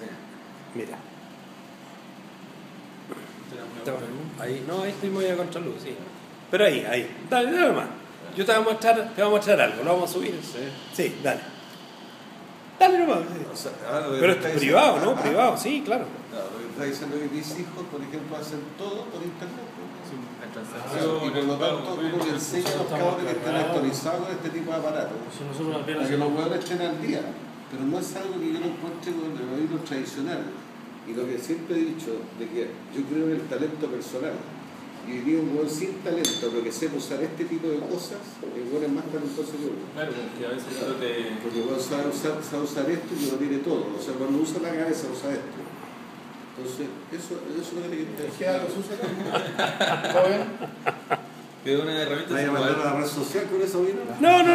Sí. Mira. Ahí, no, ahí estoy muy a contraluz, sí. Pero ahí, ahí. Dale, dale más. Yo te voy a mostrar, te voy a mostrar algo, lo vamos a subir. Sí. Sí, dale. Dale nomás. sí. O sea, que Pero está es diciendo- privado, ¿no? Ah, Privado, sí, claro. Lo que está diciendo es que mis hijos, por ejemplo, hacen todo por internet. La Ah, transacción, y por lo tanto, uno le enseña a los cabros que estén actualizados con este tipo de aparatos. Si nosotros apenas Para que los huevos estén al día. Pero no es algo que yo no encuentre con el oído tradicional. Y lo que siempre he dicho, de que yo creo en el talento personal. Y hoy día un hueón sin talento, pero que sepa usar este tipo de cosas, el hueón es más talentoso que uno. Claro, que a veces eso te. Porque hueón sabe usar, sabe usar esto y lo tiene todo. O sea, cuando usa la cabeza, usa esto. Entonces, eso, eso es lo que te Es que algo sucede. Joven. Que una herramienta ¿Vaya a mandar a la red social con eso, vino? No, no.